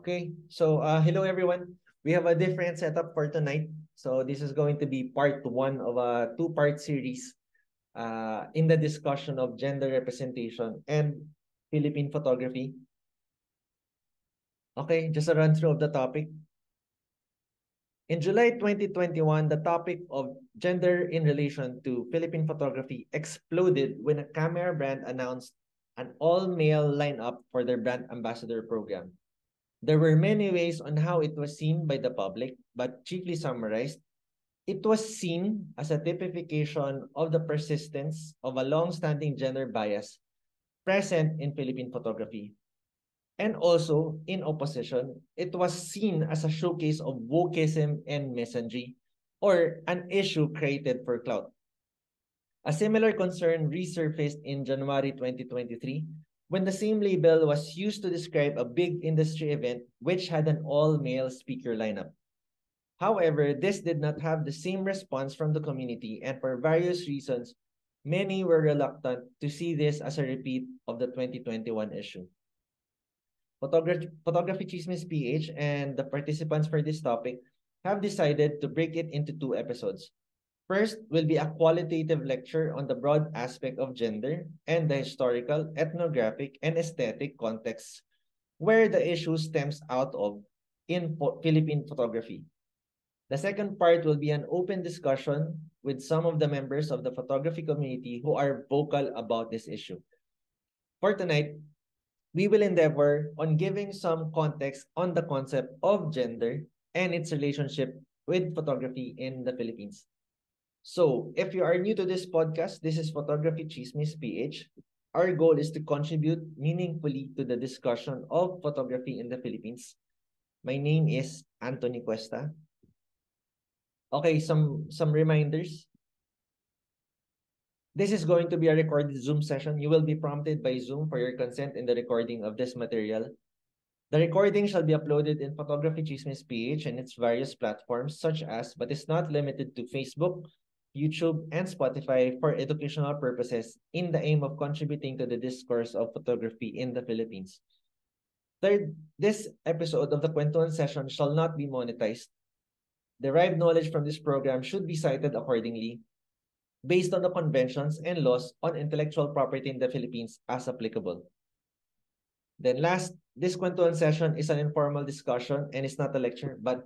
Okay, so uh, hello everyone. We have a different setup for tonight. So this is going to be part one of a two-part series uh, in the discussion of gender representation and Philippine photography. Okay, just a run through of the topic. In July 2021, the topic of gender in relation to Philippine photography exploded when a camera brand announced an all-male lineup for their brand ambassador program. There were many ways on how it was seen by the public, but chiefly summarized, it was seen as a typification of the persistence of a long-standing gender bias present in Philippine photography. And also, in opposition, it was seen as a showcase of wokeism and misandry, or an issue created for clout. A similar concern resurfaced in January 2023 when the same label was used to describe a big industry event which had an all-male speaker lineup. However, this did not have the same response from the community and for various reasons, many were reluctant to see this as a repeat of the 2021 issue. Photography, Photography Chismis PH and the participants for this topic have decided to break it into two episodes. First will be a qualitative lecture on the broad aspect of gender and the historical, ethnographic, and aesthetic context where the issue stems out of in Philippine photography. The second part will be an open discussion with some of the members of the photography community who are vocal about this issue. For tonight, we will endeavor on giving some context on the concept of gender and its relationship with photography in the Philippines. So, if you are new to this podcast, this is Photography Chismis PH. Our goal is to contribute meaningfully to the discussion of photography in the Philippines. My name is Anthony Cuesta. Okay, some some reminders. This is going to be a recorded Zoom session. You will be prompted by Zoom for your consent in the recording of this material. The recording shall be uploaded in Photography Chismis PH and its various platforms such as, but is not limited to Facebook, YouTube, and Spotify for educational purposes in the aim of contributing to the discourse of photography in the Philippines. Third, this episode of the Kwentuhan session shall not be monetized. Derived knowledge from this program should be cited accordingly based on the conventions and laws on intellectual property in the Philippines as applicable. Then last, this Kwentuhan session is an informal discussion and it's not a lecture, but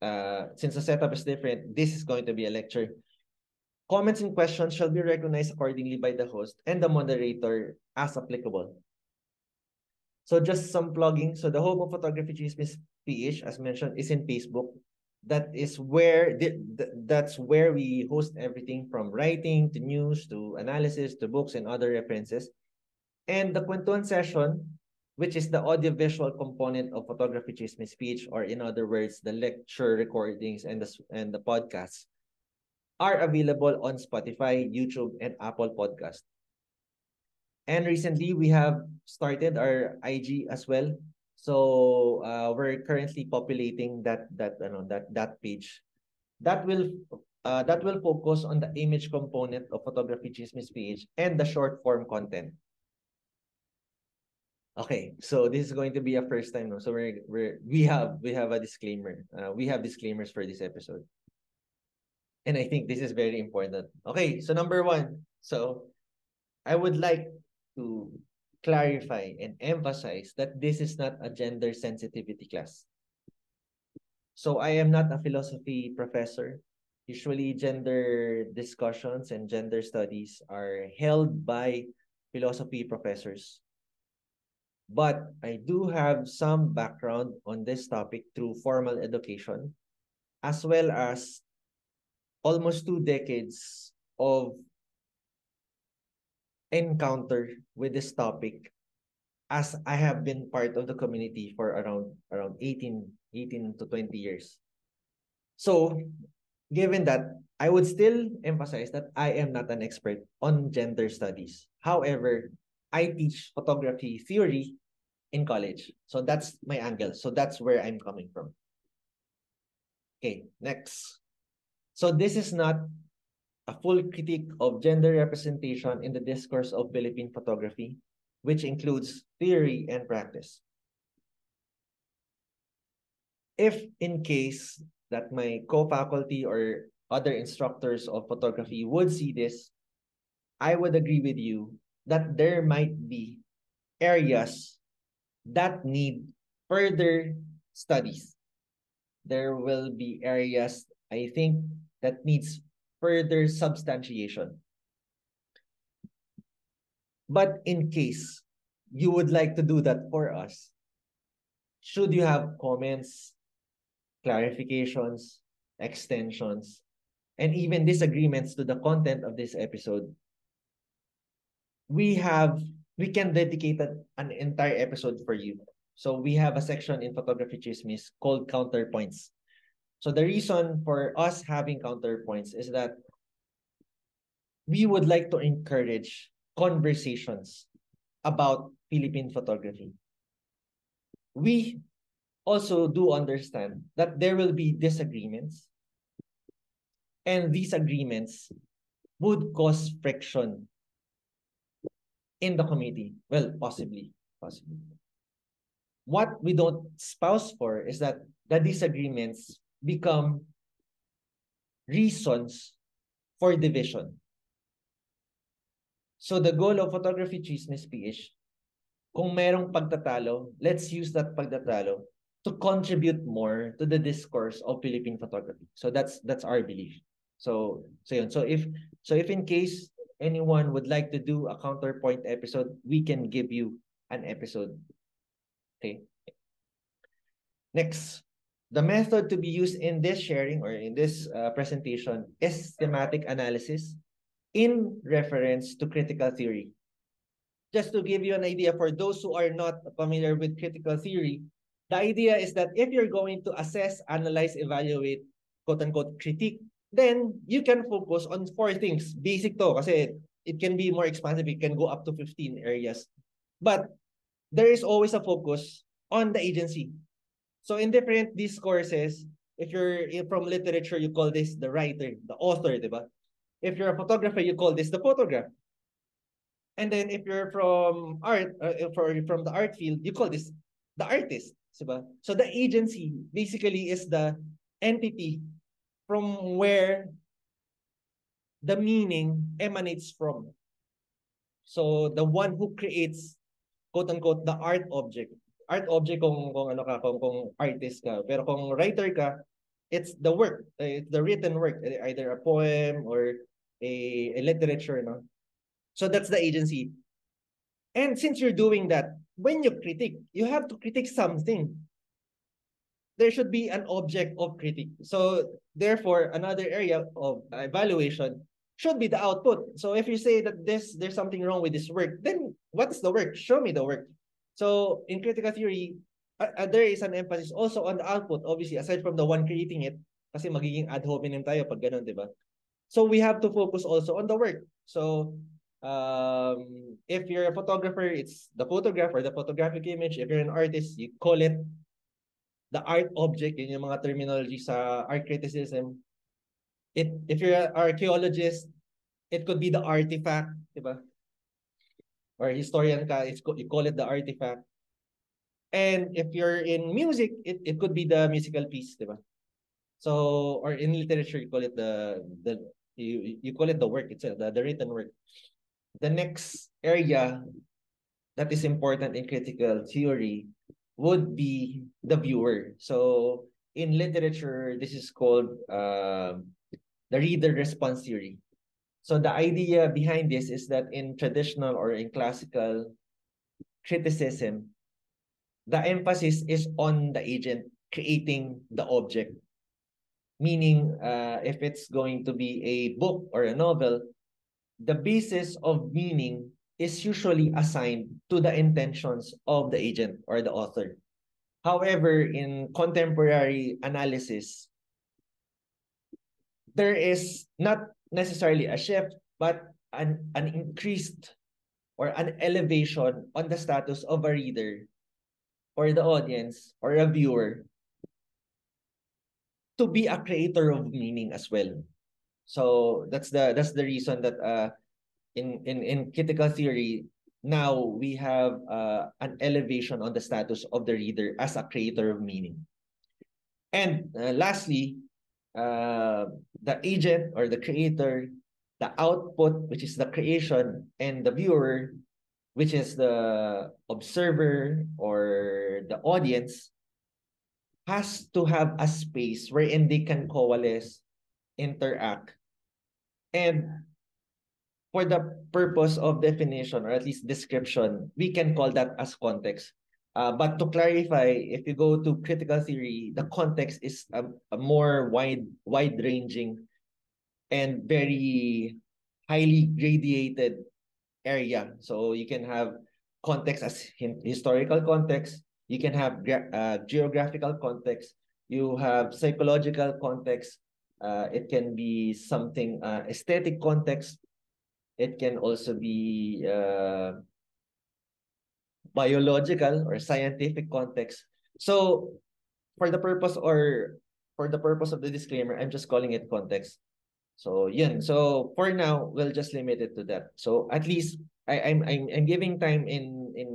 uh, since the setup is different, this is going to be a lecture. Comments and questions shall be recognized accordingly by the host and the moderator as applicable. So just some plugging. So the home of photography chismis PH, as mentioned, is in Facebook. That is where that's where we host everything from writing to news to analysis to books and other references. And the Kwentuhan session, which is the audiovisual component of photography chismis PH, or in other words, the lecture recordings and the and the podcasts are available on Spotify, YouTube, and Apple Podcast. And recently, we have started our IG as well. So uh, we're currently populating that that know, that that page. That will uh, that will focus on the image component of photography chismis page and the short form content. Okay, so this is going to be a first time. So we're, we're we have we have a disclaimer. Uh, we have disclaimers for this episode. And I think this is very important. Okay, so number one. So I would like to clarify and emphasize that this is not a gender sensitivity class. So I am not a philosophy professor. Usually gender discussions and gender studies are held by philosophy professors. But I do have some background on this topic through formal education, as well as almost two decades of encounter with this topic as I have been part of the community for around around 18 18 to 20 years. So, given that, I would still emphasize that I am not an expert on gender studies. However, I teach photography theory in college. So that's my angle. So that's where I'm coming from. Okay, next. So this is not a full critique of gender representation in the discourse of Philippine photography, which includes theory and practice. if in case that my co-faculty or other instructors of photography would see this, I would agree with you that there might be areas that need further studies. There will be areas, I think, that needs further substantiation. But in case you would like to do that for us, should you have comments, clarifications, extensions, and even disagreements to the content of this episode, we have we can dedicate an, entire episode for you. So we have a section in Photography Chismis called Counterpoints. So the reason for us having counterpoints is that we would like to encourage conversations about Philippine photography. We also do understand that there will be disagreements and these agreements would cause friction in the committee. Well, possibly, possibly. What we don't spouse for is that the disagreements become reasons for division. So the goal of Photography Chismis PH, kung merong pagtatalo, let's use that pagtatalo to contribute more to the discourse of Philippine photography. So that's that's our belief. So so yun. So if so if in case anyone would like to do a counterpoint episode, we can give you an episode. Okay. Next, the method to be used in this sharing or in this uh, presentation is thematic analysis in reference to critical theory. Just to give you an idea for those who are not familiar with critical theory, the idea is that if you're going to assess, analyze, evaluate, quote-unquote, critique, then you can focus on four things. Basic to kasi it can be more expansive. It can go up to 15 areas. But there is always a focus on the agency. So in different discourses, if you're from literature, you call this the writer, the author, di ba? If you're a photographer, you call this the photograph. And then if you're from art, uh, for, from the art field, you call this the artist. Diba? So the agency basically is the entity from where the meaning emanates from. So the one who creates quote unquote the art object. Art object kung kung ano ka kung kung artist ka. Pero kung writer ka, it's the work, eh, it's the written work, eh, either a poem or a, a literature, no? So that's the agency. And since you're doing that, when you critique, you have to critique something. There should be an object of critique. So therefore, another area of evaluation should be the output. So if you say that this there's something wrong with this work, then what's the work? Show me the work. So in critical theory, uh, there is an emphasis also on the output, obviously, aside from the one creating it, kasi magiging ad hominem tayo pag ganun, di ba? So we have to focus also on the work. So um, if you're a photographer, it's the photograph or the photographic image. If you're an artist, you call it the art object. Yun yung mga terminology sa art criticism. It, if you're an archaeologist, it could be the artifact, di ba? Or historian ka, it's, you call it the artifact. And if you're in music, it, it could be the musical piece, di? So, or in literature, you call it the the you you call it the work itself, the, the written work. The next area that is important in critical theory would be the viewer. So in literature, this is called uh, the reader response theory. So the idea behind this is that in traditional or in classical criticism, the emphasis is on the agent creating the object meaning uh, if it's going to be a book or a novel, the basis of meaning is usually assigned to the intentions of the agent or the author. However, in contemporary analysis, there is not necessarily a shift, but an, an increased or an elevation on the status of a reader or the audience or a viewer to be a creator of meaning as well. So that's the that's the reason that uh in in in critical theory now we have uh, an elevation on the status of the reader as a creator of meaning. And uh, lastly, uh, the agent or the creator, the output, which is the creation, and the viewer, which is the observer or the audience, has to have a space wherein they can coalesce, interact, and for the purpose of definition or at least description, we can call that as context. Uh, but to clarify, if you go to critical theory, the context is a, a more wide, wide-ranging and very highly gradated area. So you can have context as historical context, you can have uh, geographical context, you have psychological context, uh, it can be something uh, aesthetic context, it can also be uh, biological or scientific context. So for the purpose or for the purpose of the disclaimer, I'm just calling it context. So yun. So for now, we'll just limit it to that. So at least I, I'm I'm I'm giving time in in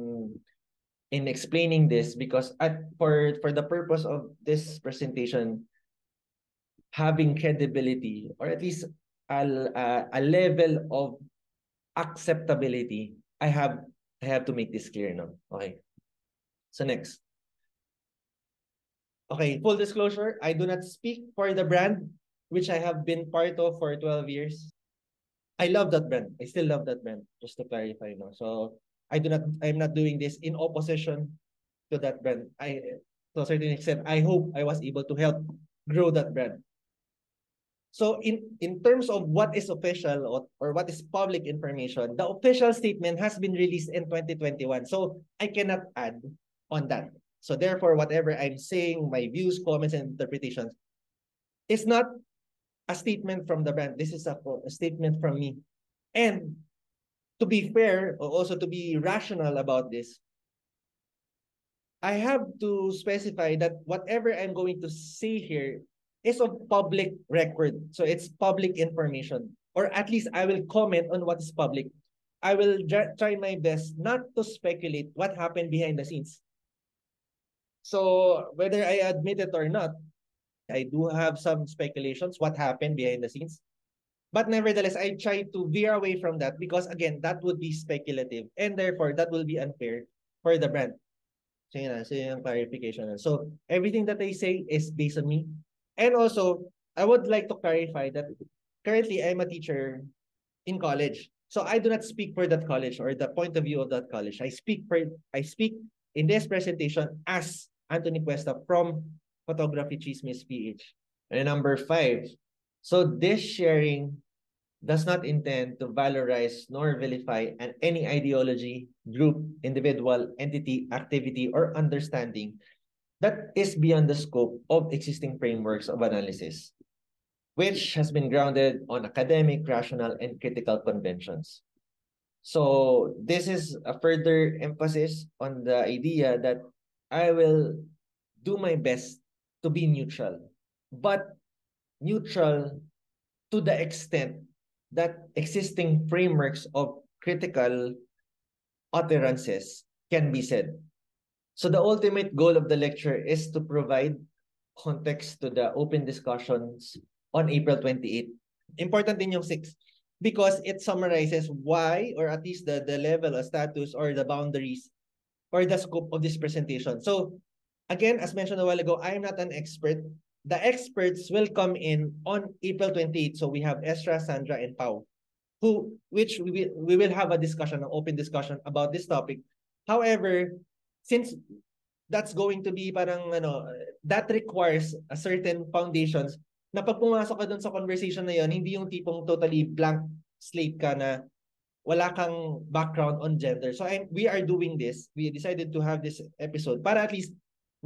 in explaining this because at for for the purpose of this presentation, having credibility or at least a, a, a level of acceptability, I have I have to make this clear now. Okay. So next. Okay, full disclosure, I do not speak for the brand which I have been part of for 12 years. I love that brand. I still love that brand, just to clarify now. So I do not I'm not doing this in opposition to that brand. I to a certain extent, I hope I was able to help grow that brand. So in, in terms of what is official or, or what is public information, the official statement has been released in 2021. So I cannot add on that. So therefore, whatever I'm saying, my views, comments, and interpretations, it's not a statement from the brand. This is a, a statement from me. And to be fair, or also to be rational about this, I have to specify that whatever I'm going to say here is of public record. So it's public information. Or at least I will comment on what is public. I will try my best not to speculate what happened behind the scenes. So whether I admit it or not, I do have some speculations what happened behind the scenes. But nevertheless, I try to veer away from that because again, that would be speculative and therefore that will be unfair for the brand. So yun na, so yung clarification. So everything that I say is based on me. And also, I would like to clarify that currently I'm a teacher in college. So I do not speak for that college or the point of view of that college. I speak for I speak in this presentation as Anthony Cuesta from Photography Chismis PH. And number five, so this sharing does not intend to valorize nor vilify an, any ideology, group, individual, entity, activity, or understanding that is beyond the scope of existing frameworks of analysis, which has been grounded on academic, rational, and critical conventions. So this is a further emphasis on the idea that I will do my best to be neutral, but neutral to the extent that existing frameworks of critical utterances can be said. So the ultimate goal of the lecture is to provide context to the open discussions on April 28. Important din yung 6 because it summarizes why or at least the, the level of status or the boundaries or the scope of this presentation. So again, as mentioned a while ago, I am not an expert. The experts will come in on April 28. So we have Ezra, Sandra, and Pau, who which we will, we will have a discussion, an open discussion about this topic. However, since that's going to be parang ano, that requires a certain foundations na pag pumasok ka dun sa conversation na yon, hindi yung tipong totally blank slate ka na wala kang background on gender. So I'm, we are doing this. We decided to have this episode para at least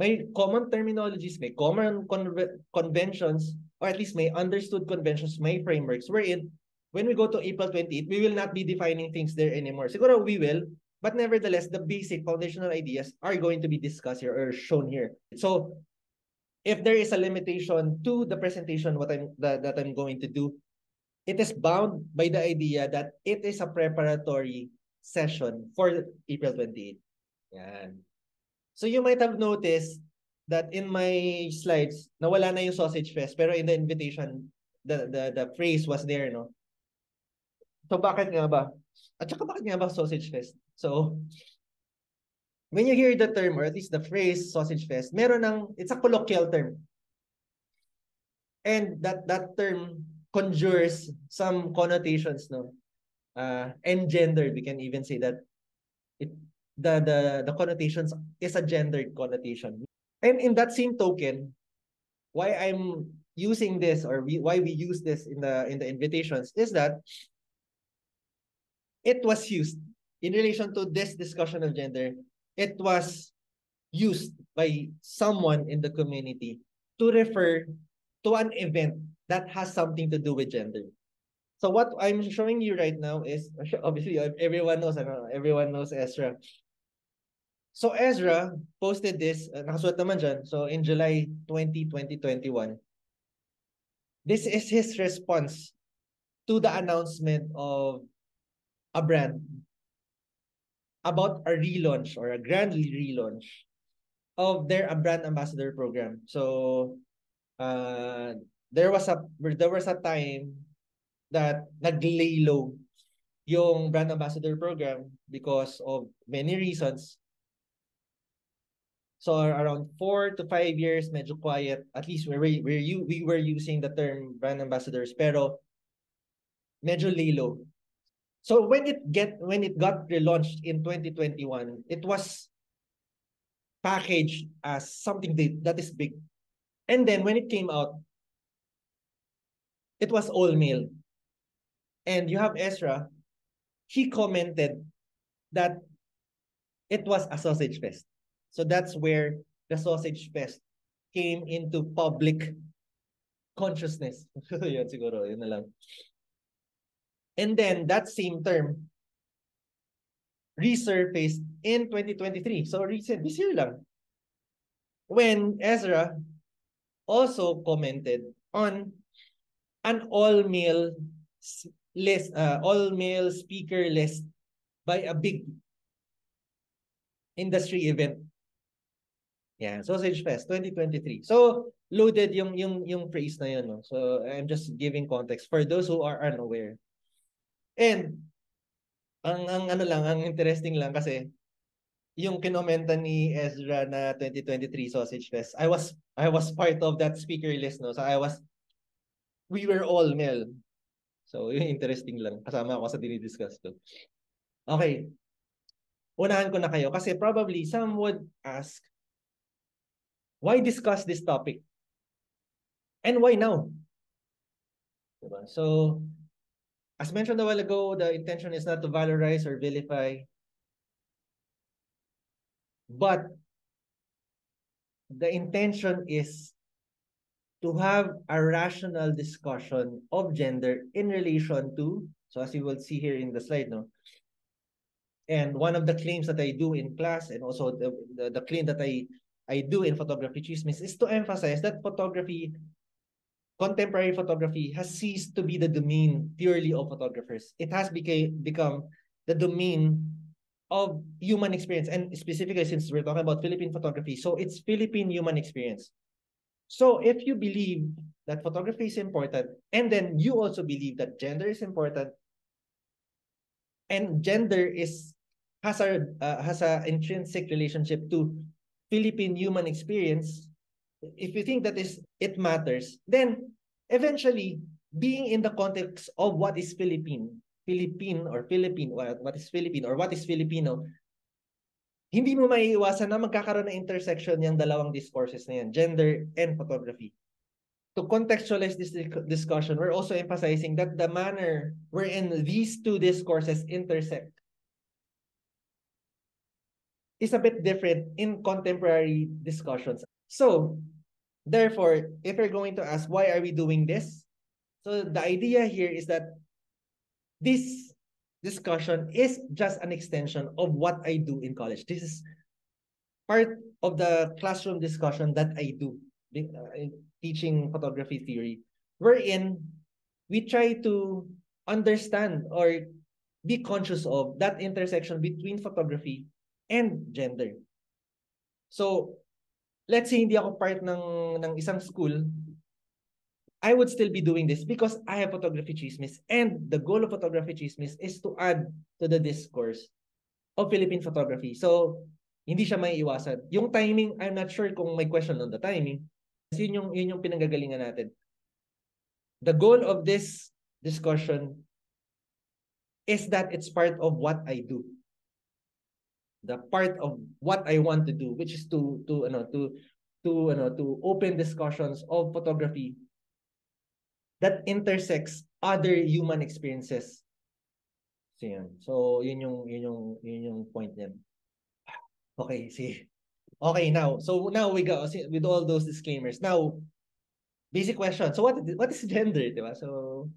may common terminologies, may common con conventions, or at least may understood conventions, may frameworks wherein when we go to April 28, we will not be defining things there anymore. Siguro we will, But nevertheless, the basic foundational ideas are going to be discussed here or shown here. So if there is a limitation to the presentation what I'm that, that I'm going to do, it is bound by the idea that it is a preparatory session for April 28. Yan. So you might have noticed that in my slides, nawala na yung Sausage Fest, pero in the invitation, the, the, the phrase was there, no? So bakit nga ba? At saka bakit nga ba Sausage Fest? So, when you hear the term, or at least the phrase Sausage Fest, meron ng, it's a colloquial term. And that that term conjures some connotations, no? Uh, engendered, we can even say that it the the the connotations is a gendered connotation. And in that same token, why I'm using this or we, why we use this in the in the invitations is that it was used in relation to this discussion of gender. It was used by someone in the community to refer to an event that has something to do with gender. So what I'm showing you right now is obviously everyone knows ano, everyone knows Ezra. So Ezra posted this, uh, so in July 20, 2021. This is his response to the announcement of a brand about a relaunch or a grand relaunch of their brand ambassador program. So uh, there was a there was a time that naglay low yung brand ambassador program because of many reasons So around four to five years, medyo quiet. At least we were, we we were using the term brand ambassadors, pero medyo lilo. So when it get when it got relaunched in 2021, it was packaged as something that is big. And then when it came out, it was all male. And you have Ezra, he commented that it was a sausage fest. So that's where the sausage fest came into public consciousness. And then that same term resurfaced in 2023. So recent, this year lang. When Ezra also commented on an all-male list, uh, all-male speaker list by a big industry event Yeah, Sausage Fest 2023. So loaded yung yung yung phrase na yun, no. So I'm just giving context for those who are unaware. And ang ang ano lang, ang interesting lang kasi yung kinomenta ni Ezra na 2023 Sausage Fest. I was I was part of that speaker list, no. So I was we were all male. So yung interesting lang. Kasama ako sa dinidiscuss ko. Okay. Unahan ko na kayo kasi probably some would ask Why discuss this topic? And why now? Diba? So, as mentioned a while ago, the intention is not to valorize or vilify. But the intention is to have a rational discussion of gender in relation to, so as you will see here in the slide, no? And one of the claims that I do in class and also the, the, the claim that I I do in photography chismis is to emphasize that photography, contemporary photography has ceased to be the domain purely of photographers. It has became become the domain of human experience and specifically since we're talking about Philippine photography, so it's Philippine human experience. So if you believe that photography is important and then you also believe that gender is important and gender is has a uh, has a intrinsic relationship to Philippine human experience, if you think that is it matters, then eventually being in the context of what is Philippine, Philippine or Philippine, what, is Philippine or what is Filipino, hindi mo maiiwasan na magkakaroon ng intersection yung dalawang discourses na yan, gender and photography. To contextualize this discussion, we're also emphasizing that the manner wherein these two discourses intersect is a bit different in contemporary discussions. So, therefore, if you're going to ask, why are we doing this? So the idea here is that this discussion is just an extension of what I do in college. This is part of the classroom discussion that I do uh, in teaching photography theory, wherein we try to understand or be conscious of that intersection between photography and gender. So, let's say hindi ako part ng, ng isang school, I would still be doing this because I have photography chismis. And the goal of photography chismis is to add to the discourse of Philippine photography. So, hindi siya may iwasan. Yung timing, I'm not sure kung may question on the timing. Kasi yun yung, yun yung pinanggagalingan natin. The goal of this discussion is that it's part of what I do. The part of what I want to do, which is to to ano to to ano to open discussions of photography that intersects other human experiences. So yun. So yun yung yun yung yun yung point niyan. Okay, see. Okay, now. So now we go with all those disclaimers. Now, basic question. So what what is gender, di ba? So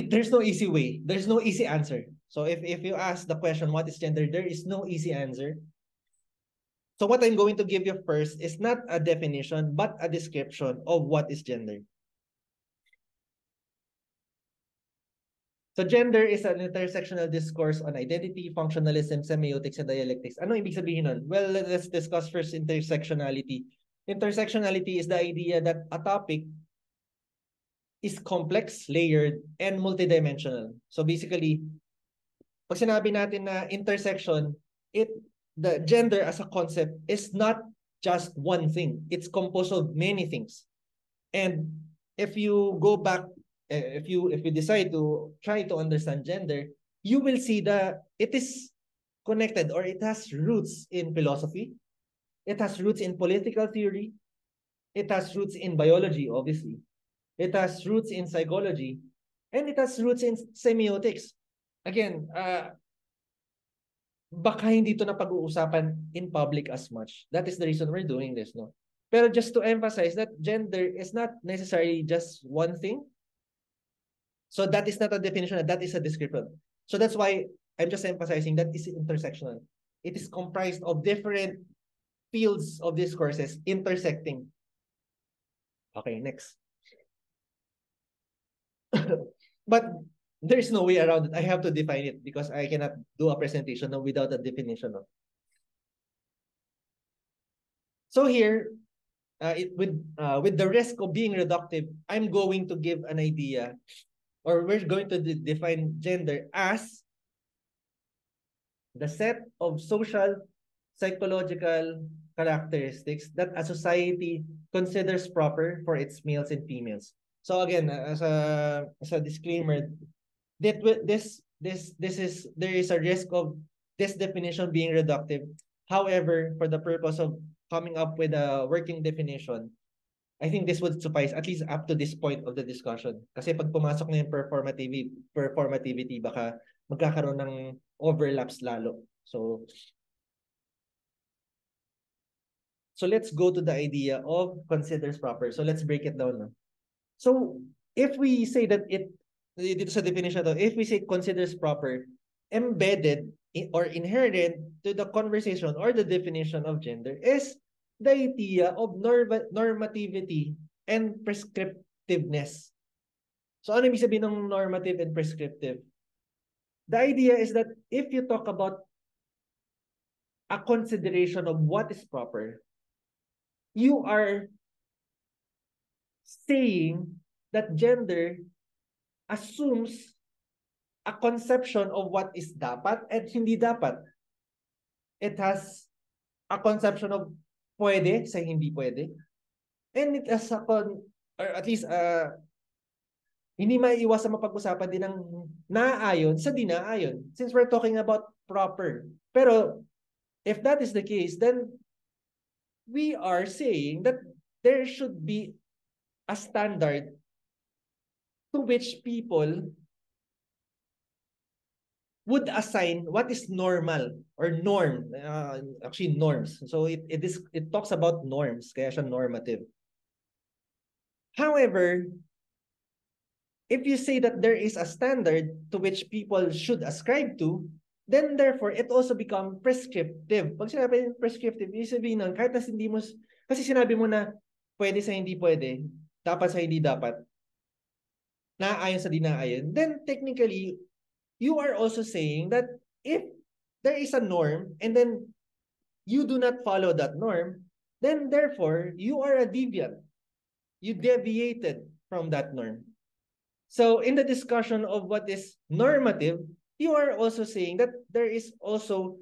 it, there's no easy way. There's no easy answer. So if if you ask the question what is gender, there is no easy answer. So what I'm going to give you first is not a definition, but a description of what is gender. So gender is an intersectional discourse on identity, functionalism, semiotics, and dialectics. Ano ibig sabihin nun? Well, let's discuss first intersectionality. Intersectionality is the idea that a topic is complex, layered, and multidimensional. So basically, pag sinabi natin na intersection, it the gender as a concept is not just one thing. It's composed of many things. And if you go back, eh, if you if you decide to try to understand gender, you will see that it is connected or it has roots in philosophy. It has roots in political theory. It has roots in biology, obviously. It has roots in psychology. And it has roots in semiotics. Again, uh, baka hindi ito na pag-uusapan in public as much. That is the reason we're doing this, no? Pero just to emphasize that gender is not necessarily just one thing. So that is not a definition, that is a description. So that's why I'm just emphasizing that is intersectional. It is comprised of different fields of discourses intersecting. Okay, next. but there's no way around it. I have to define it because I cannot do a presentation without a definition of. So here, uh, it, with uh, with the risk of being reductive, I'm going to give an idea, or we're going to de define gender as the set of social, psychological characteristics that a society considers proper for its males and females. So again, as a as a disclaimer, that this this this is there is a risk of this definition being reductive. However, for the purpose of coming up with a working definition, I think this would suffice at least up to this point of the discussion. Kasi pag pumasok na yung performativity, performativity baka magkakaroon ng overlaps lalo. So So let's go to the idea of considers proper. So let's break it down. So if we say that it dito sa definition to, if we say considers proper, embedded or inherent to the conversation or the definition of gender is the idea of norm normativity and prescriptiveness. So ano ibig sabihin ng normative and prescriptive? The idea is that if you talk about a consideration of what is proper, you are saying that gender assumes a conception of what is dapat and hindi dapat. It has a conception of pwede sa hindi pwede. And it has a con, or at least uh, hindi maiiwasan mapag-usapan din ng naaayon sa di naayon since we're talking about proper. Pero if that is the case, then we are saying that there should be a standard to which people would assign what is normal or norm uh, actually norms. So it it is it talks about norms kaya siya normative. However if you say that there is a standard to which people should ascribe to then therefore it also become prescriptive. Pag sinabi prescriptive ibig sabihin nun kahit na hindi mo kasi sinabi mo na pwede sa hindi pwede dapat sa hindi dapat naayon sa dinaayon, then technically, you are also saying that if there is a norm and then you do not follow that norm, then therefore you are a deviant. You deviated from that norm. So in the discussion of what is normative, you are also saying that there is also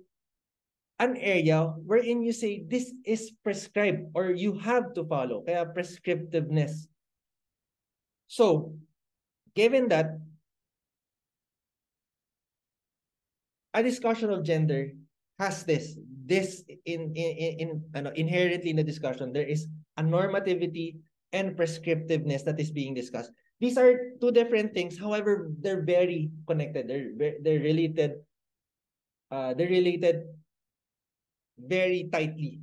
an area wherein you say this is prescribed or you have to follow, kaya prescriptiveness. So, given that, a discussion of gender has this this in in in, ano, inherently in the discussion there is a normativity and prescriptiveness that is being discussed these are two different things however they're very connected they're they're related uh they're related very tightly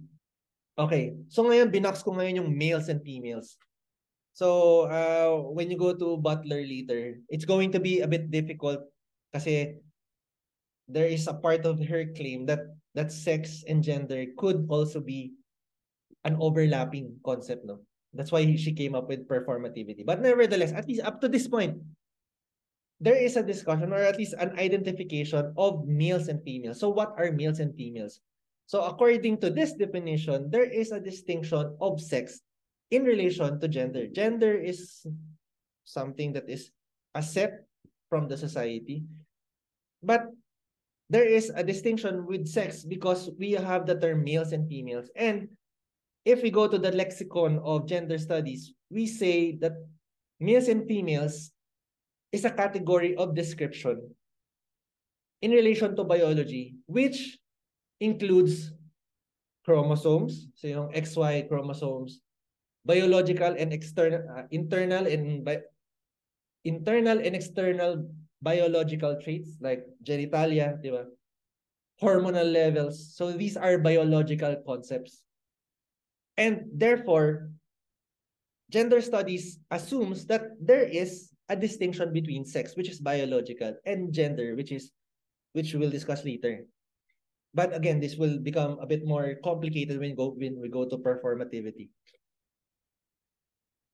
okay so ngayon binox ko ngayon yung males and females so uh when you go to butler later it's going to be a bit difficult kasi there is a part of her claim that that sex and gender could also be an overlapping concept, no? That's why she came up with performativity. But nevertheless, at least up to this point, there is a discussion or at least an identification of males and females. So what are males and females? So according to this definition, there is a distinction of sex in relation to gender. Gender is something that is a set from the society. But there is a distinction with sex because we have the term males and females. And if we go to the lexicon of gender studies, we say that males and females is a category of description in relation to biology, which includes chromosomes, so yung XY chromosomes, biological and external, uh, internal and bi internal and external biological traits like genitalia, di ba? hormonal levels. So these are biological concepts. And therefore, gender studies assumes that there is a distinction between sex, which is biological, and gender, which is which we'll discuss later. But again, this will become a bit more complicated when go when we go to performativity.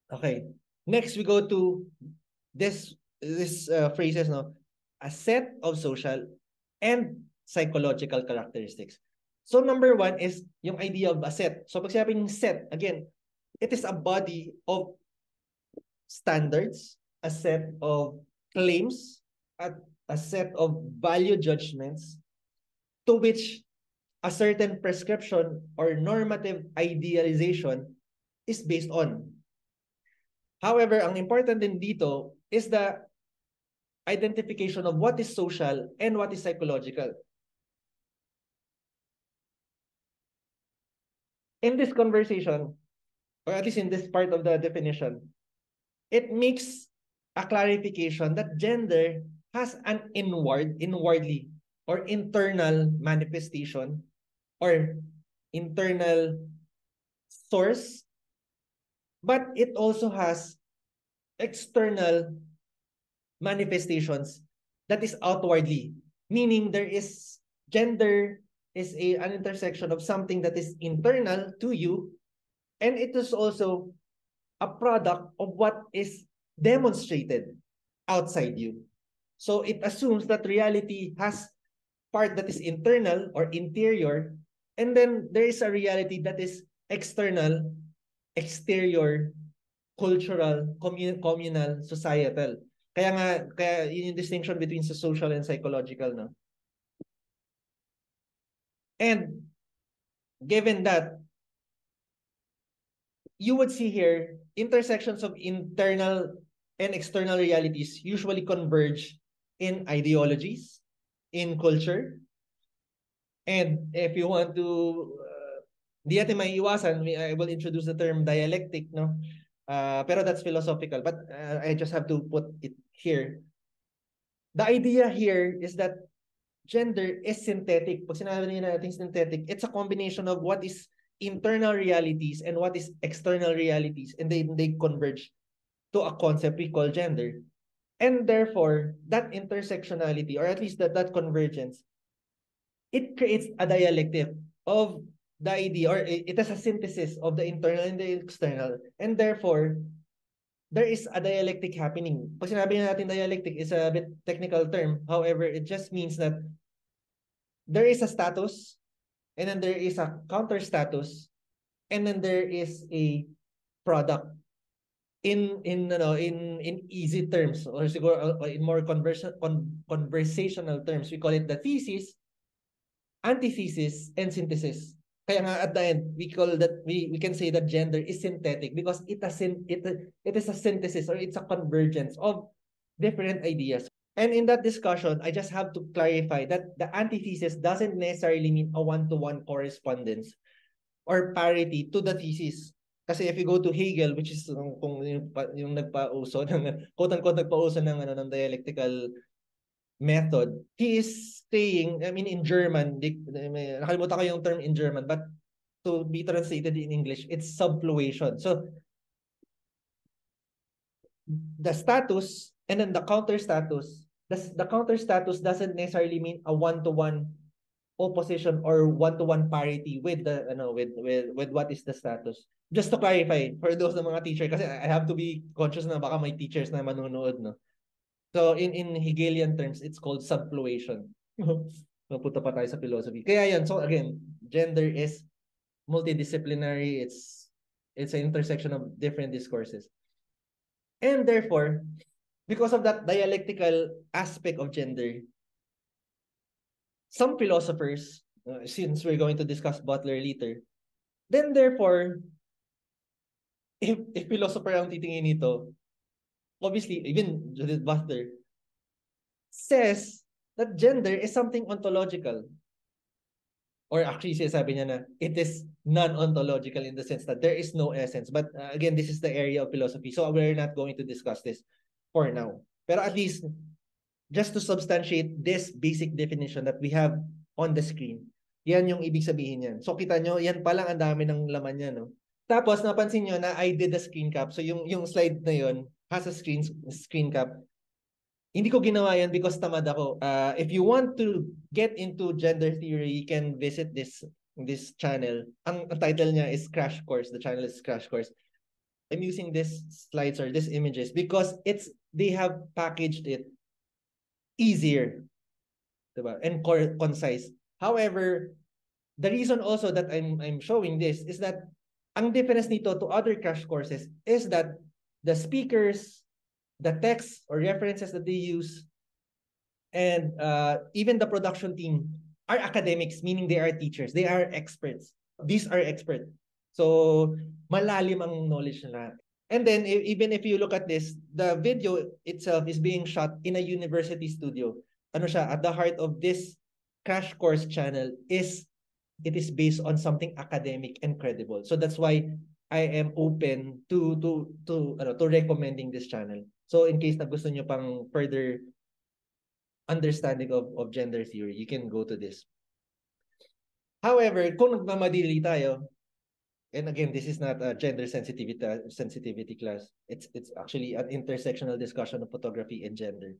Okay. Next, we go to this this uh, phrases no a set of social and psychological characteristics. So number one is yung idea of a set. So pag sinabing set, again, it is a body of standards, a set of claims, at a set of value judgments to which a certain prescription or normative idealization is based on. However, ang important din dito is the identification of what is social and what is psychological. In this conversation, or at least in this part of the definition, it makes a clarification that gender has an inward, inwardly, or internal manifestation, or internal source, but it also has external manifestations that is outwardly, meaning there is gender is a an intersection of something that is internal to you, and it is also a product of what is demonstrated outside you. So it assumes that reality has part that is internal or interior, and then there is a reality that is external, exterior, cultural, commun communal, societal. Kaya nga, kaya yun yung distinction between sa social and psychological, no? And given that, you would see here intersections of internal and external realities usually converge in ideologies, in culture. And if you want to, uh, di natin maiiwasan, I will introduce the term dialectic, no? Uh, pero that's philosophical. But uh, I just have to put it here. The idea here is that gender is synthetic. Pag sinabi natin synthetic, it's a combination of what is internal realities and what is external realities. And they, they converge to a concept we call gender. And therefore, that intersectionality, or at least that, that convergence, it creates a dialectic of the idea or it has a synthesis of the internal and the external and therefore there is a dialectic happening. Pag sinabi natin dialectic is a bit technical term. However, it just means that there is a status, and then there is a counter status, and then there is a product. In in ano in in easy terms or siguro uh, in more conversion con, conversational terms, we call it the thesis, antithesis, and synthesis. Kaya nga at the end, we call that we we can say that gender is synthetic because it is it it is a synthesis or it's a convergence of different ideas. And in that discussion, I just have to clarify that the antithesis doesn't necessarily mean a one-to-one correspondence or parity to the thesis. Kasi if you go to Hegel, which is um, kung yung, yung nagpauso ng quote-unquote nagpauso ng ano ng dialectical method, he is saying, I mean in German, nakalimutan ko yung term in German, but to be translated in English, it's subfluation. So the status and then the counter status, the, the counter status doesn't necessarily mean a one-to-one opposition or one-to-one parity with the ano with with with what is the status. Just to clarify for those na mga teacher kasi I have to be conscious na baka may teachers na manonood no. So in in Hegelian terms it's called subfluation. Napunta pa tayo sa philosophy. Kaya yan so again gender is multidisciplinary it's it's an intersection of different discourses. And therefore because of that dialectical aspect of gender, some philosophers, uh, since we're going to discuss Butler later, then therefore, if, if philosopher ang titingin nito, obviously, even Judith Butler, says that gender is something ontological. Or actually, sabi niya na, it is non-ontological in the sense that there is no essence. But uh, again, this is the area of philosophy. So we're not going to discuss this for now. Pero at least, just to substantiate this basic definition that we have on the screen, yan yung ibig sabihin yan. So kita nyo, yan palang ang dami ng laman niya, no? Tapos napansin nyo na I did a screen cap. So yung yung slide na yon has a screen screen cap. Hindi ko ginawa yan because tamad ako. Uh, if you want to get into gender theory, you can visit this this channel. Ang, ang title niya is Crash Course. The channel is Crash Course. I'm using these slides or these images because it's they have packaged it easier diba? and concise. However, the reason also that I'm I'm showing this is that ang difference nito to other crash courses is that the speakers, the text or references that they use, and uh, even the production team are academics, meaning they are teachers, they are experts. These are experts. So, malalim ang knowledge nila. And then, even if you look at this, the video itself is being shot in a university studio. Ano siya, at the heart of this crash course channel is, it is based on something academic and credible. So that's why I am open to to to ano to recommending this channel. So in case na gusto niyo pang further understanding of of gender theory, you can go to this. However, kung nagmamadili tayo, and again, this is not a gender sensitivity sensitivity class. It's it's actually an intersectional discussion of photography and gender.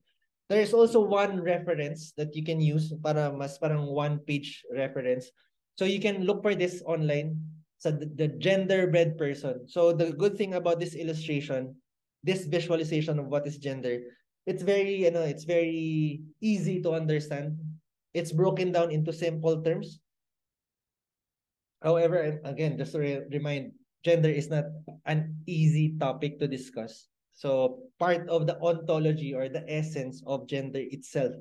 There is also one reference that you can use para mas parang one page reference. So you can look for this online sa the, the gender bred person. So the good thing about this illustration, this visualization of what is gender, it's very you know, it's very easy to understand. It's broken down into simple terms However, again, just to re remind, gender is not an easy topic to discuss. So part of the ontology or the essence of gender itself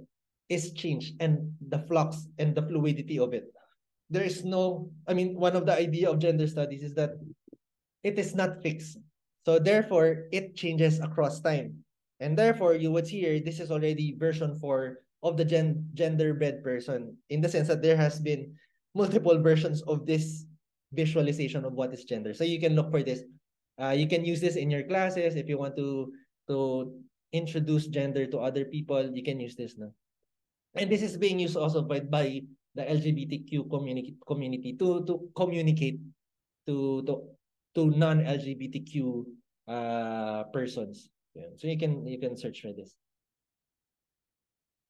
is change and the flux and the fluidity of it. There is no, I mean, one of the idea of gender studies is that it is not fixed. So therefore, it changes across time. And therefore, you would hear this is already version 4 of the gen Genderbread Person in the sense that there has been multiple versions of this visualization of what is gender. So you can look for this. Uh, you can use this in your classes if you want to to introduce gender to other people. You can use this now. And this is being used also by, by the LGBTQ community community to to communicate to to to non-LGBTQ uh persons. Yeah. So you can you can search for this.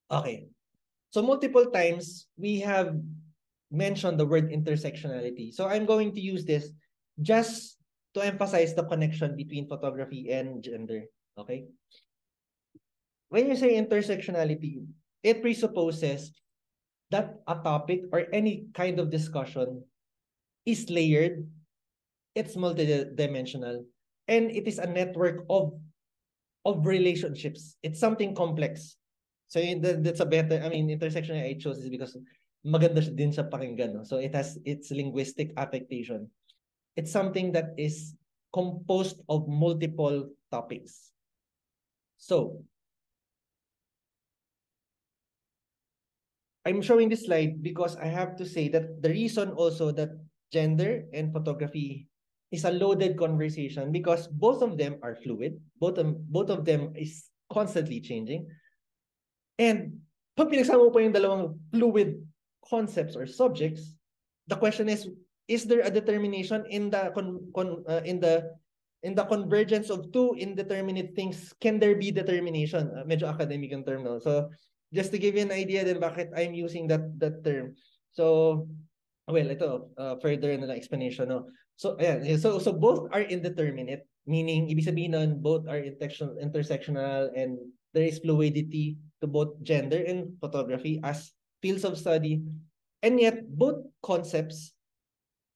Okay. So multiple times we have mentioned the word intersectionality. So I'm going to use this just to emphasize the connection between photography and gender. Okay? When you say intersectionality, it presupposes that a topic or any kind of discussion is layered, it's multidimensional, and it is a network of of relationships. It's something complex. So that's a better, I mean, intersection I chose is because maganda din siya pakinggan. No? So it has its linguistic affectation. It's something that is composed of multiple topics. So, I'm showing this slide because I have to say that the reason also that gender and photography is a loaded conversation because both of them are fluid. Both of, both of them is constantly changing. And pag pinagsama mo pa yung dalawang fluid concepts or subjects, the question is, is there a determination in the con, con, uh, in the in the convergence of two indeterminate things, can there be determination? Uh, medyo academic yung term, no? So, just to give you an idea then bakit I'm using that that term. So, well, ito, uh, further na explanation, no? So, ayan, so, so both are indeterminate, meaning, ibig sabihin nun, both are intersectional and there is fluidity to both gender and photography as fields of study. And yet, both concepts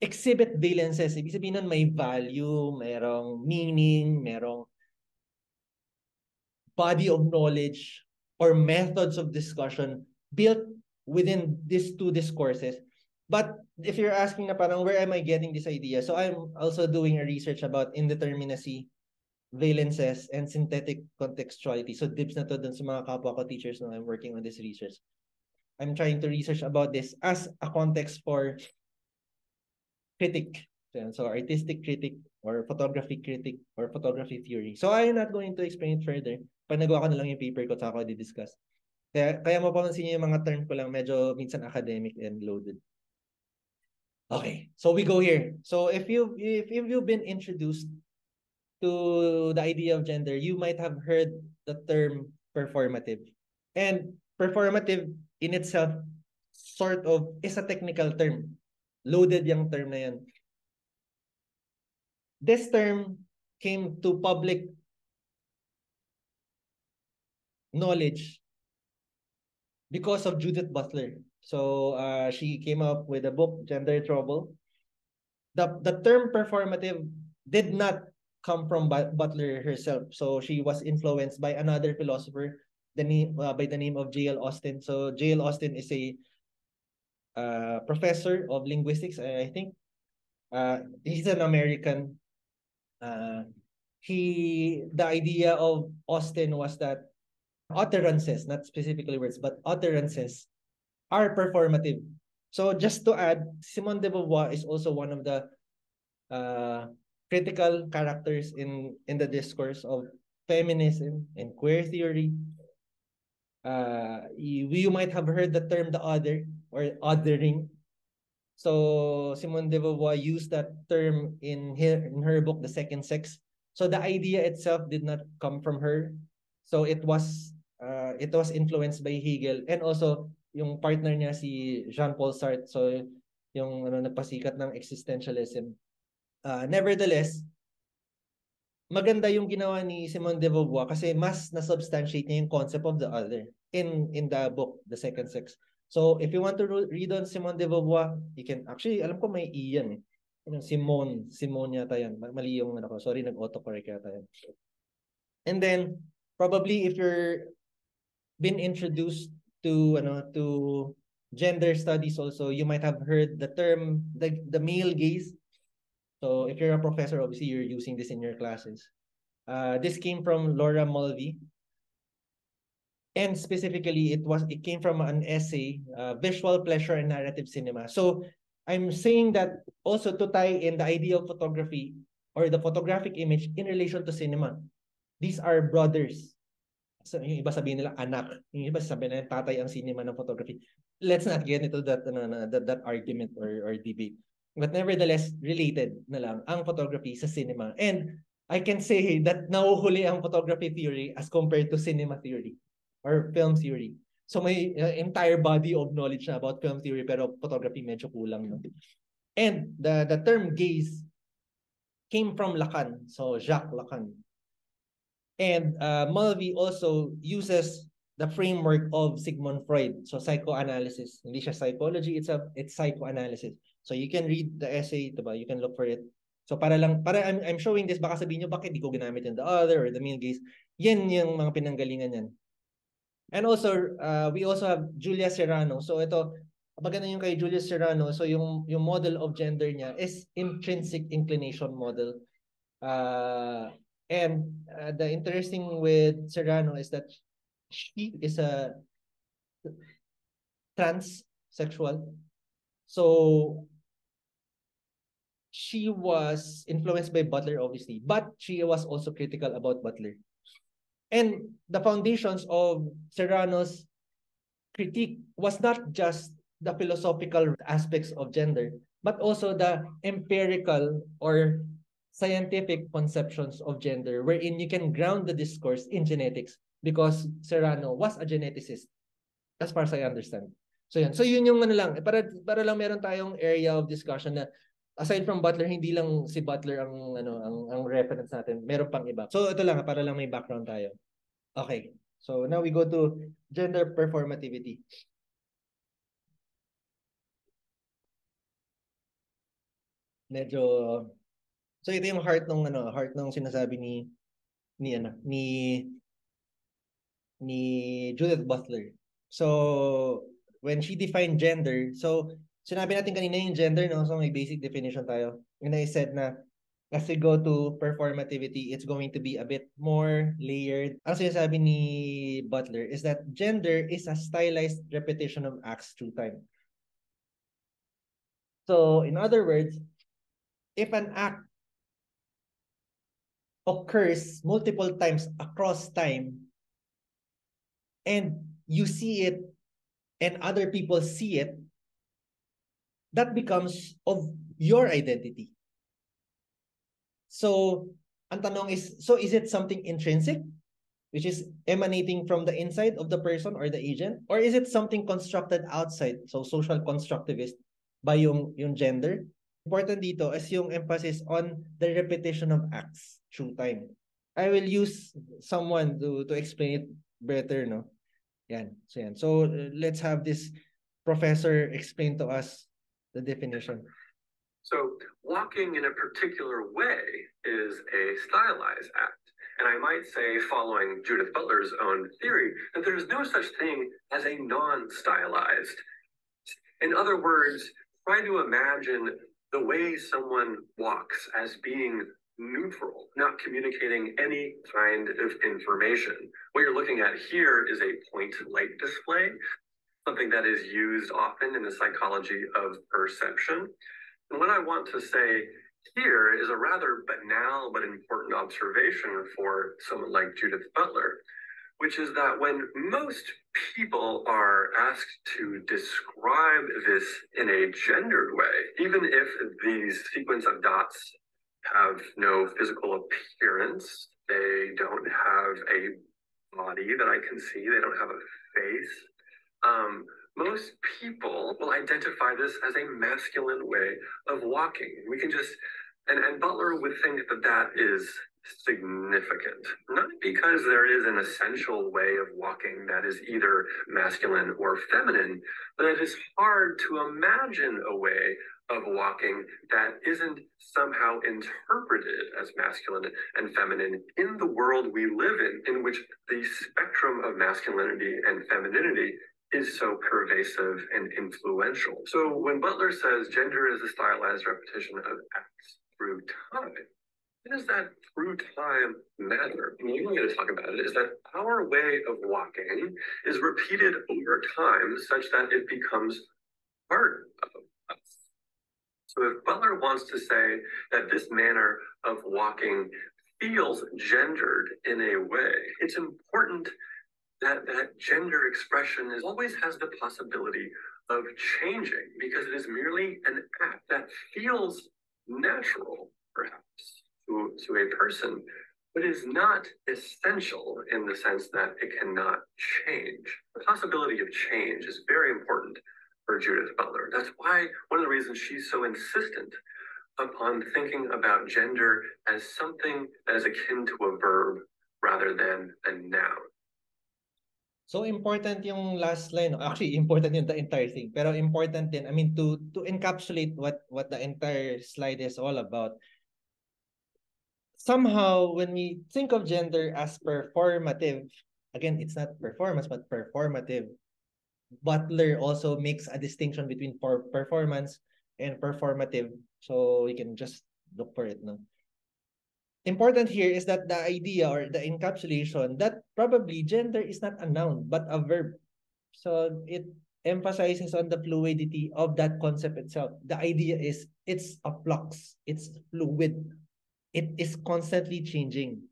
exhibit valences. Ibig sabihin nun, may value, merong meaning, merong body of knowledge or methods of discussion built within these two discourses But if you're asking na parang where am I getting this idea? So I'm also doing a research about indeterminacy, valences, and synthetic contextuality. So dibs na to dun sa mga kapwa ko teachers na I'm working on this research. I'm trying to research about this as a context for critic. So artistic critic or photography critic or photography theory. So I'm not going to explain it further. Pag nagawa ko na lang yung paper ko, saka ko di-discuss. Kaya, kaya mapapansin niyo yung mga term ko lang, medyo minsan academic and loaded. Okay, so we go here. So if you if, if you've been introduced to the idea of gender, you might have heard the term performative. And performative in itself sort of is a technical term. Loaded yung term na yan. This term came to public knowledge because of Judith Butler. So uh, she came up with a book, Gender Trouble. The, the term performative did not come from Butler herself. So she was influenced by another philosopher the name, uh, by the name of J.L. Austin. So J.L. Austin is a uh, professor of linguistics, I think. Uh, he's an American. Uh, he the idea of Austin was that utterances, not specifically words, but utterances are performative. So just to add, Simone de Beauvoir is also one of the uh, critical characters in, in the discourse of feminism and queer theory. Uh, you, you might have heard the term the other or othering. So Simone de Beauvoir used that term in her, in her book, The Second Sex. So the idea itself did not come from her. So it was uh, it was influenced by Hegel and also yung partner niya si Jean-Paul Sartre so yung ano nagpasikat ng existentialism uh, nevertheless maganda yung ginawa ni Simone de Beauvoir kasi mas na-substantiate niya yung concept of the other in in the book The Second Sex. So if you want to read on Simone de Beauvoir you can actually alam ko may E yan eh. Yung Simone Simone yata yan. Mali yung ano ko. Sorry nag-autocorrect yata yan. And then probably if you're been introduced to ano to gender studies also you might have heard the term the the male gaze so if you're a professor obviously you're using this in your classes. Uh this came from Laura Mulvey. And specifically it was it came from an essay uh, visual pleasure and narrative cinema. So i'm saying that also to tie in the idea of photography or the photographic image in relation to cinema. These are brothers. So, yung iba sabihin nila anak, yung iba sabihin nila tatay ang cinema ng photography. Let's not get into that na, that, that argument or, or debate. But nevertheless, related na lang ang photography sa cinema. And I can say that nahuhuli ang photography theory as compared to cinema theory or film theory. So may uh, entire body of knowledge na about film theory pero photography medyo kulang. No? And the, the term gaze came from Lacan. So Jacques Lacan. And uh, Mulvey also uses the framework of Sigmund Freud. So psychoanalysis. Hindi siya psychology, it's a it's psychoanalysis. So you can read the essay, diba? You can look for it. So para lang para I'm, I'm showing this baka sabihin niyo bakit di ko ginamit yung the other or the male gaze. Yan yung mga pinanggalingan niyan. And also uh, we also have Julia Serrano. So ito maganda yung kay Julia Serrano. So yung yung model of gender niya is intrinsic inclination model. Uh, and uh, the interesting with Serrano is that she is a transsexual. So she was influenced by Butler, obviously, but she was also critical about Butler. And the foundations of Serrano's critique was not just the philosophical aspects of gender, but also the empirical or scientific conceptions of gender, wherein you can ground the discourse in genetics because Serrano was a geneticist as far as I understand. So yun. So yun yung ano lang, para para lang meron tayong area of discussion na aside from Butler, hindi lang si Butler ang ano ang ang reference natin. Meron pang iba. So ito lang para lang may background tayo. Okay. So now we go to gender performativity. Medyo So ito yung heart ng ano, heart ng sinasabi ni ni ano, ni ni Judith Butler. So, when she defined gender, so sinabi natin kanina yung gender, no? So may basic definition tayo. And I said na as we go to performativity, it's going to be a bit more layered. Ang sinasabi ni Butler is that gender is a stylized repetition of acts through time. So, in other words, if an act occurs multiple times across time, and you see it and other people see it, that becomes of your identity. So, ang tanong is, so is it something intrinsic, which is emanating from the inside of the person or the agent? Or is it something constructed outside, so social constructivist, by yung, yung gender? Important dito is yung emphasis on the repetition of acts through time. I will use someone to, to explain it better, no? Yan. So yan. So let's have this professor explain to us the definition. So walking in a particular way is a stylized act. And I might say, following Judith Butler's own theory, that there's no such thing as a non-stylized. In other words, try to imagine the way someone walks as being neutral, not communicating any kind of information. What you're looking at here is a point light display, something that is used often in the psychology of perception. And what I want to say here is a rather banal but important observation for someone like Judith Butler, which is that when most people are asked to describe this in a gendered way, even if these sequence of dots have no physical appearance. They don't have a body that I can see. They don't have a face. Um, most people will identify this as a masculine way of walking. We can just, and, and Butler would think that that is significant, not because there is an essential way of walking that is either masculine or feminine, but it is hard to imagine a way of walking that isn't somehow interpreted as masculine and feminine in the world we live in, in which the spectrum of masculinity and femininity is so pervasive and influential. So when Butler says gender is a stylized repetition of acts through time, does that through time matter? And only way to talk about it is that our way of walking is repeated over time such that it becomes part of us. So if Butler wants to say that this manner of walking feels gendered in a way, it's important that that gender expression is always has the possibility of changing because it is merely an act that feels natural, perhaps, to, to a person, but is not essential in the sense that it cannot change. The possibility of change is very important for Judith Butler. That's why one of the reasons she's so insistent upon thinking about gender as something that is akin to a verb rather than a noun. So important yung last line. Actually, important yung the entire thing. Pero important din, I mean, to to encapsulate what what the entire slide is all about. Somehow, when we think of gender as performative, again, it's not performance, but performative. Butler also makes a distinction between for performance and performative. So we can just look for it no? Important here is that the idea or the encapsulation that probably gender is not a noun but a verb. So it emphasizes on the fluidity of that concept itself. The idea is it's a flux, it's fluid, it is constantly changing.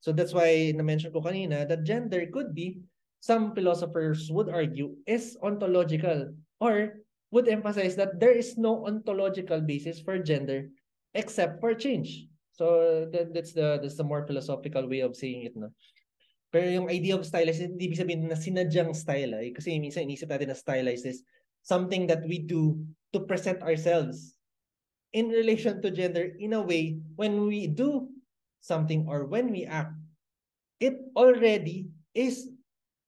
So that's why na-mention ko kanina that gender could be, some philosophers would argue, is ontological or would emphasize that there is no ontological basis for gender except for change. So that, that's the that's the more philosophical way of saying it, no. Pero yung idea of stylized, hindi ibig sabihin na sinadyang style. Eh? Kasi minsan inisip natin na stylized is something that we do to present ourselves in relation to gender in a way when we do something or when we act, it already is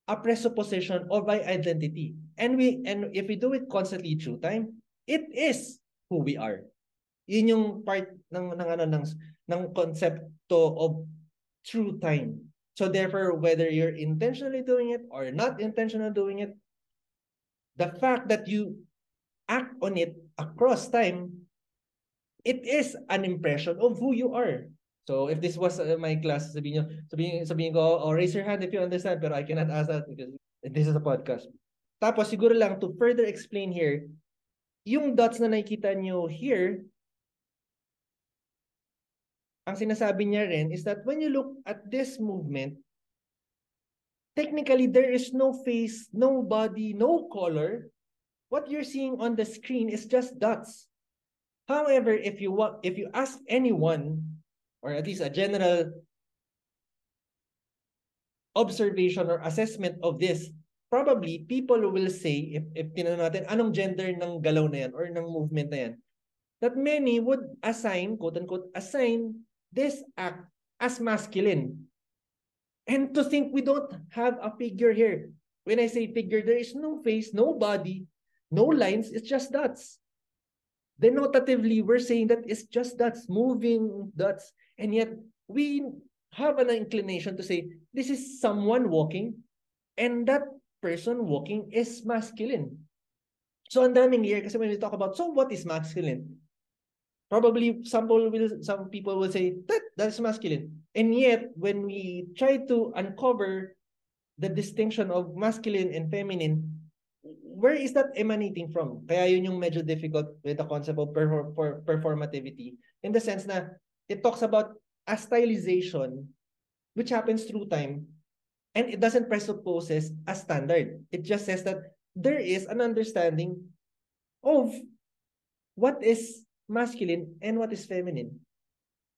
a presupposition of my identity. And we and if we do it constantly through time, it is who we are. Yun yung part ng ng ano ng ng konsepto of true time. So therefore, whether you're intentionally doing it or not intentionally doing it, the fact that you act on it across time, it is an impression of who you are. So if this was uh, my class, sabihin nyo, sabihin, sabihin ko, oh, raise your hand if you understand, pero I cannot ask that because this is a podcast. Tapos siguro lang to further explain here, yung dots na nakikita nyo here, ang sinasabi niya rin is that when you look at this movement, technically there is no face, no body, no color. What you're seeing on the screen is just dots. However, if you want, if you ask anyone, or at least a general observation or assessment of this, probably people will say, if, if tinanong natin, anong gender ng galaw na yan or ng movement na yan, that many would assign, quote-unquote, assign this act as masculine. And to think we don't have a figure here. When I say figure, there is no face, no body, no lines, it's just dots. Denotatively, we're saying that it's just dots, moving dots. And yet, we have an inclination to say, this is someone walking, and that person walking is masculine. So, ang daming here, kasi when we talk about, so what is masculine? Probably some people will some people will say that that's masculine. And yet when we try to uncover the distinction of masculine and feminine where is that emanating from? Kaya yun yung medyo difficult with the concept of per per performativity in the sense na it talks about a stylization which happens through time and it doesn't presupposes a standard. It just says that there is an understanding of what is masculine and what is feminine.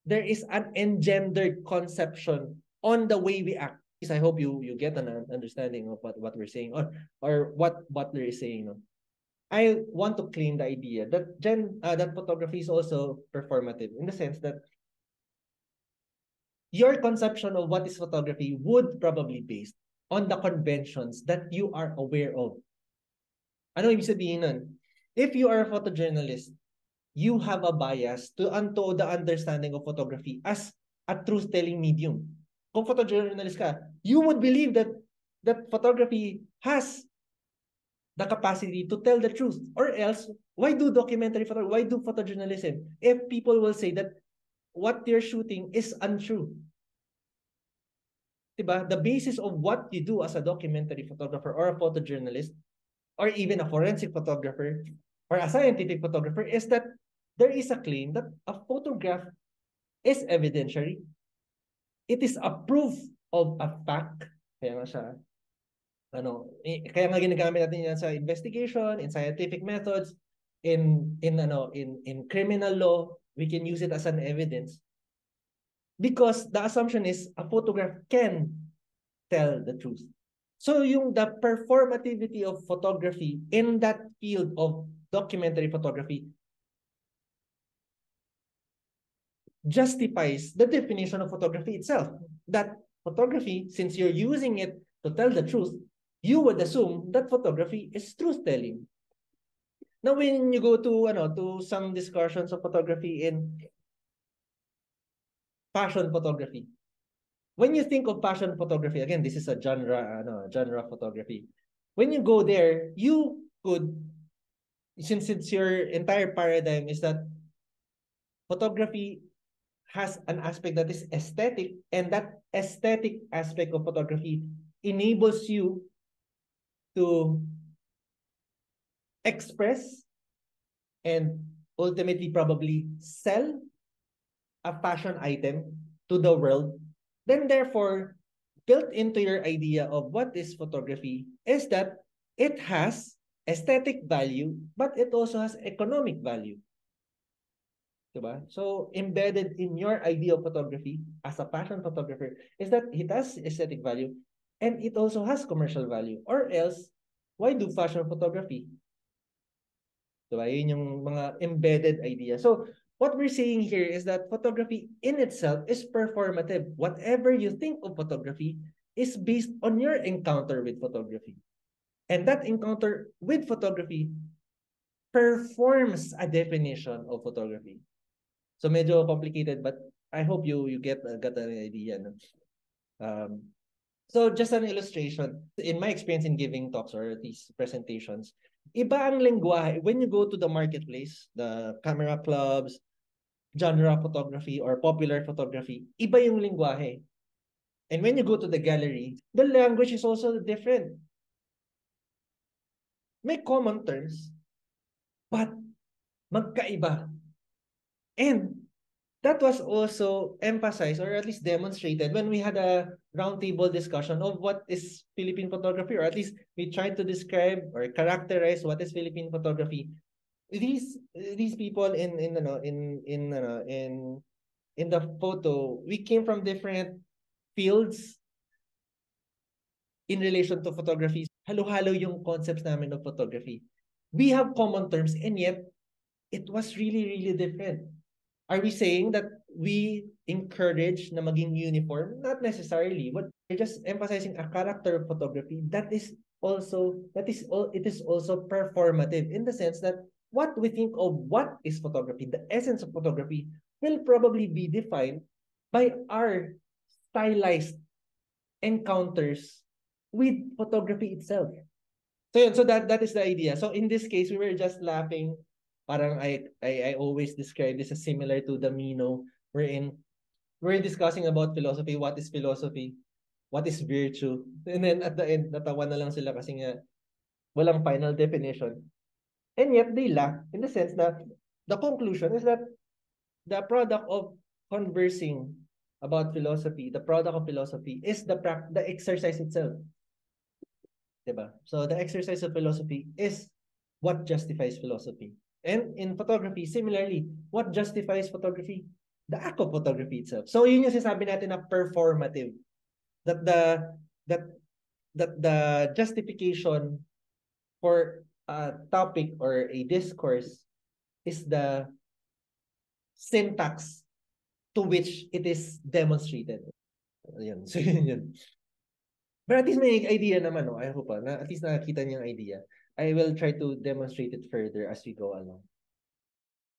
There is an engendered conception on the way we act. I hope you you get an understanding of what, what we're saying or or what Butler is saying. No? I want to claim the idea that gen uh, that photography is also performative in the sense that your conception of what is photography would probably based on the conventions that you are aware of. Ano ibig sabihin nun? If you are a photojournalist, you have a bias to unto the understanding of photography as a truth-telling medium. Kung photojournalist ka, you would believe that that photography has the capacity to tell the truth. Or else, why do documentary photography? Why do photojournalism? If people will say that what they're shooting is untrue. Diba? The basis of what you do as a documentary photographer or a photojournalist or even a forensic photographer or a scientific photographer is that there is a claim that a photograph is evidentiary. It is a proof of a fact. Kaya nga siya, ano, kaya nga ginagamit natin yan sa investigation, in scientific methods, in in ano, in in criminal law, we can use it as an evidence. Because the assumption is a photograph can tell the truth. So yung the performativity of photography in that field of documentary photography justifies the definition of photography itself. That photography, since you're using it to tell the truth, you would assume that photography is truth telling. Now, when you go to ano to some discussions of photography in fashion photography, when you think of fashion photography, again, this is a genre, ano, genre photography. When you go there, you could, since it's your entire paradigm is that photography has an aspect that is aesthetic, and that aesthetic aspect of photography enables you to express and ultimately probably sell a fashion item to the world, then therefore, built into your idea of what is photography is that it has aesthetic value, but it also has economic value. Diba? So, embedded in your idea of photography as a fashion photographer is that it has aesthetic value and it also has commercial value. Or else, why do fashion photography? Diba? Yun yung mga embedded idea. So, what we're saying here is that photography in itself is performative. Whatever you think of photography is based on your encounter with photography. And that encounter with photography performs a definition of photography. So medyo complicated but I hope you you get uh, got an idea. No? Um, so just an illustration. In my experience in giving talks or these presentations, iba ang lengguwahe. When you go to the marketplace, the camera clubs, genre photography or popular photography, iba yung lengguwahe. And when you go to the gallery, the language is also different. May common terms, but magkaiba And that was also emphasized or at least demonstrated when we had a roundtable discussion of what is Philippine photography, or at least we tried to describe or characterize what is Philippine photography. These these people in in ano in in ano in in the photo, we came from different fields in relation to photography. Halo-halo yung concepts namin of photography. We have common terms and yet it was really really different. Are we saying that we encourage na maging uniform? Not necessarily. But we're just emphasizing a character of photography that is also that is all it is also performative in the sense that what we think of what is photography, the essence of photography, will probably be defined by our stylized encounters with photography itself. So yun, so that that is the idea. So in this case, we were just laughing parang I, I, I always describe this as similar to the Meno wherein we're discussing about philosophy, what is philosophy, what is virtue. And then at the end, natawa na lang sila kasi nga walang final definition. And yet they laugh in the sense that the conclusion is that the product of conversing about philosophy, the product of philosophy is the the exercise itself. Diba? So the exercise of philosophy is what justifies philosophy. And in photography, similarly, what justifies photography? The act of photography itself. So yun yung sinasabi natin na performative. That the that that the justification for a topic or a discourse is the syntax to which it is demonstrated. Ayun. So yun yun. But at least may idea naman, no? I hope, na, at least nakakita niyang idea. I will try to demonstrate it further as we go along.